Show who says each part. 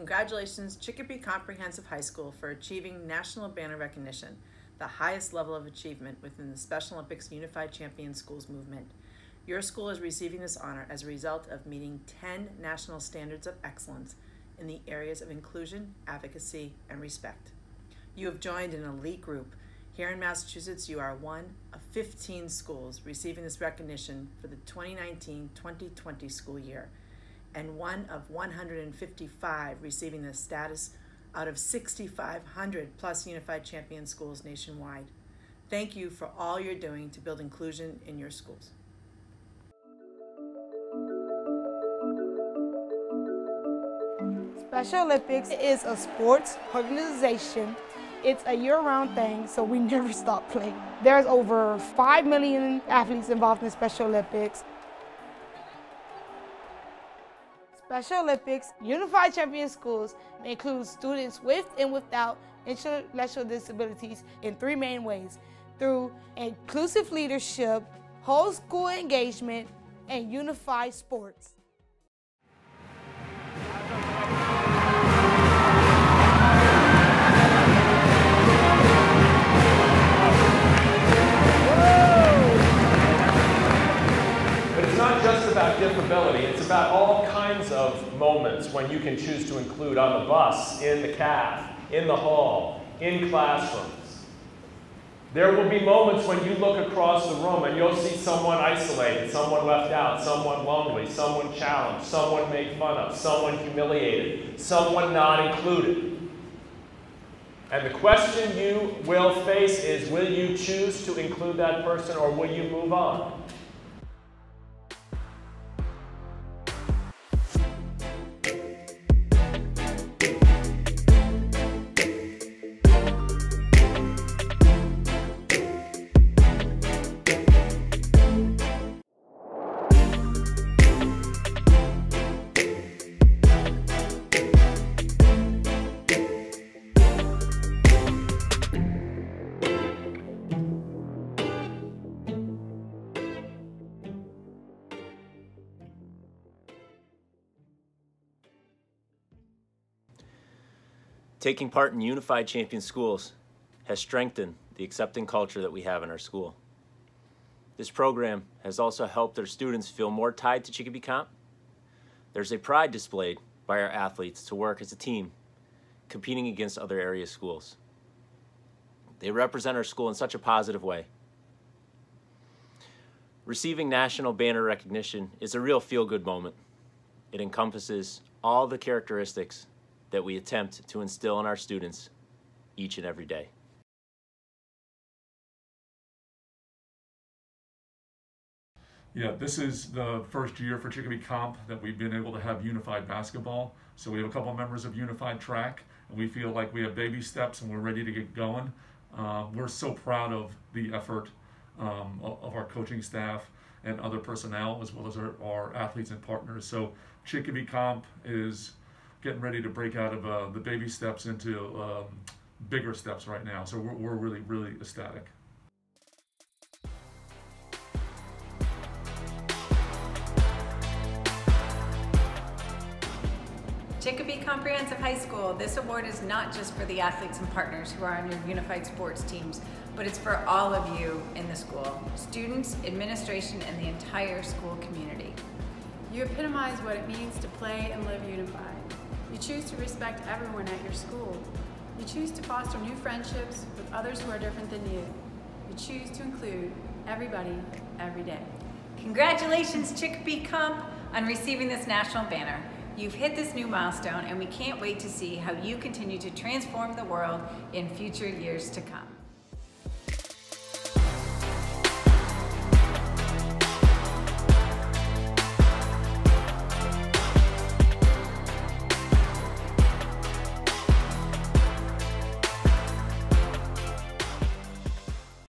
Speaker 1: Congratulations, Chicopee Comprehensive High School for achieving National Banner Recognition, the highest level of achievement within the Special Olympics Unified Champion Schools movement. Your school is receiving this honor as a result of meeting 10 national standards of excellence in the areas of inclusion, advocacy, and respect. You have joined an elite group. Here in Massachusetts, you are one of 15 schools receiving this recognition for the 2019 2020 school year, and one of 155 receiving this status out of 6,500 plus unified champion schools nationwide. Thank you for all you're doing to build inclusion in your schools.
Speaker 2: Special Olympics is a sports organization. It's a year-round thing, so we never stop playing. There's over 5 million athletes involved in Special Olympics. Special Olympics Unified Champion Schools includes students with and without intellectual disabilities in three main ways, through inclusive leadership, whole school engagement, and unified sports.
Speaker 3: About differability. It's about all kinds of moments when you can choose to include on the bus, in the caf, in the hall, in classrooms. There will be moments when you look across the room and you'll see someone isolated, someone left out, someone lonely, someone challenged, someone made fun of, someone humiliated, someone not included. And the question you will face is, will you choose to include that person or will you move on?
Speaker 4: Taking part in Unified Champion Schools has strengthened the accepting culture that we have in our school. This program has also helped our students feel more tied to Chicopee Comp. There's a pride displayed by our athletes to work as a team, competing against other area schools. They represent our school in such a positive way. Receiving national banner recognition is a real feel-good moment. It encompasses all the characteristics that we attempt to instill in our students each and every day.
Speaker 5: Yeah, this is the first year for Chicopee Comp that we've been able to have unified basketball. So we have a couple members of unified track, and we feel like we have baby steps and we're ready to get going. Uh, we're so proud of the effort um, of our coaching staff and other personnel, as well as our, our athletes and partners. So Chicopee Comp is getting ready to break out of uh, the baby steps into um, bigger steps right now. So we're, we're really, really ecstatic.
Speaker 6: Chicopee Comprehensive High School, this award is not just for the athletes and partners who are on your unified sports teams, but it's for all of you in the school, students, administration, and the entire school community.
Speaker 7: You epitomize what it means to play and live unified. You choose to respect everyone at your school. You choose to foster new friendships with others who are different than you. You choose to include everybody every day.
Speaker 6: Congratulations, Chicopee Comp, on receiving this national banner. You've hit this new milestone and we can't wait to see how you continue to transform the world in future years to come.